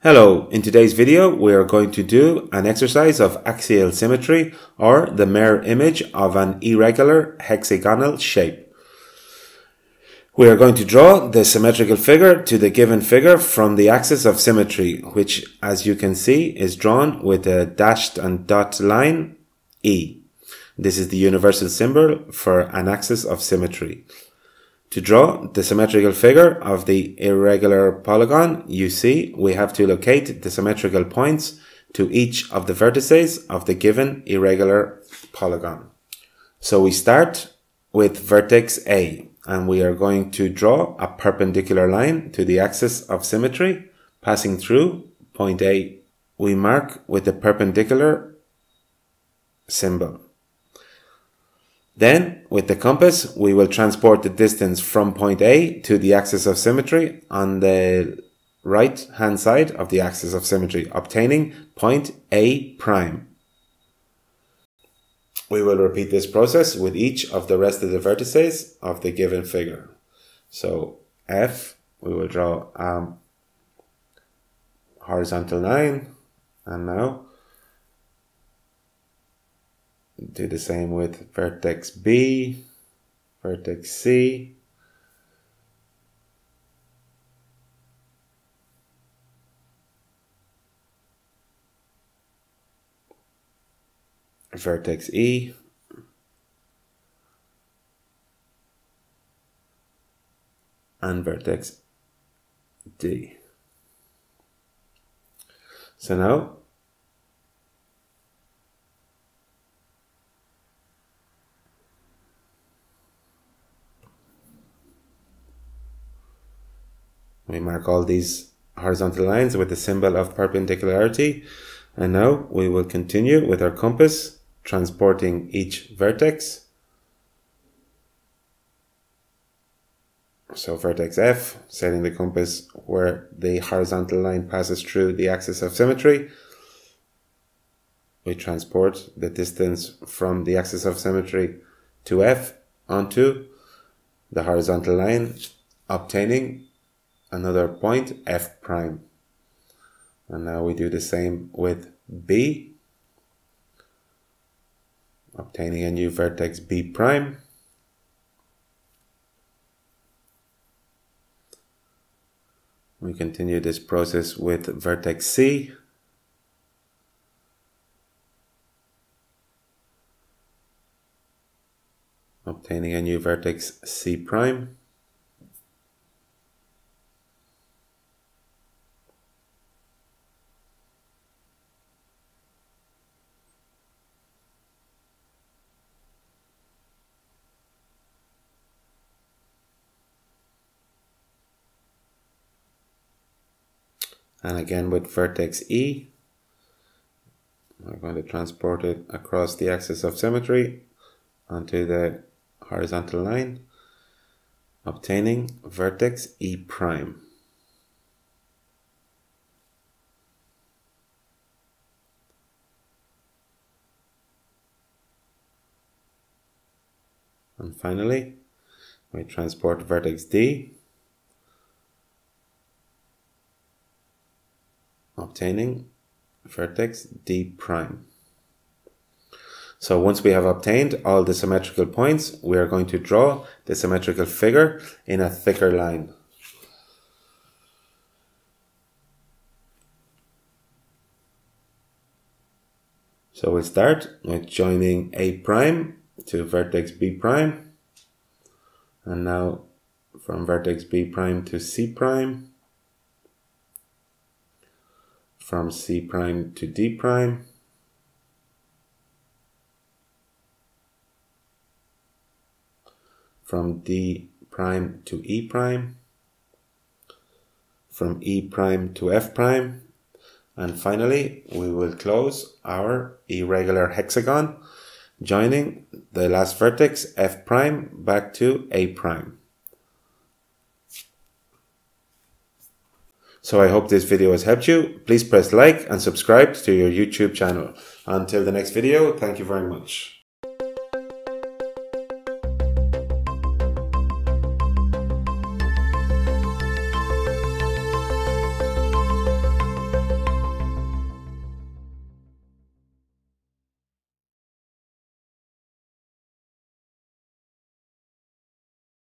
Hello, in today's video we are going to do an exercise of axial symmetry or the mirror image of an irregular hexagonal shape. We are going to draw the symmetrical figure to the given figure from the axis of symmetry which as you can see is drawn with a dashed and dot line E. This is the universal symbol for an axis of symmetry. To draw the symmetrical figure of the irregular polygon, you see we have to locate the symmetrical points to each of the vertices of the given irregular polygon. So we start with vertex A and we are going to draw a perpendicular line to the axis of symmetry passing through point A. We mark with the perpendicular symbol. Then, with the compass, we will transport the distance from point A to the axis of symmetry on the right hand side of the axis of symmetry, obtaining point A prime. We will repeat this process with each of the rest of the vertices of the given figure. So F, we will draw a horizontal line, and now do the same with vertex B, vertex C, vertex E, and vertex D. So now We mark all these horizontal lines with the symbol of perpendicularity. And now we will continue with our compass, transporting each vertex. So vertex F, setting the compass where the horizontal line passes through the axis of symmetry. We transport the distance from the axis of symmetry to F onto the horizontal line, obtaining another point f prime. And now we do the same with B, obtaining a new vertex B prime. We continue this process with vertex C. Obtaining a new vertex C prime. And again with vertex E we're going to transport it across the axis of symmetry onto the horizontal line obtaining vertex E prime. And finally we transport vertex D obtaining vertex D prime. So once we have obtained all the symmetrical points, we are going to draw the symmetrical figure in a thicker line. So we start with joining A prime to vertex B prime. And now from vertex B prime to C prime. From C prime to D prime. From D prime to E prime. From E prime to F prime. And finally, we will close our irregular hexagon, joining the last vertex F prime back to A prime. So I hope this video has helped you. Please press like and subscribe to your YouTube channel. Until the next video, thank you very much.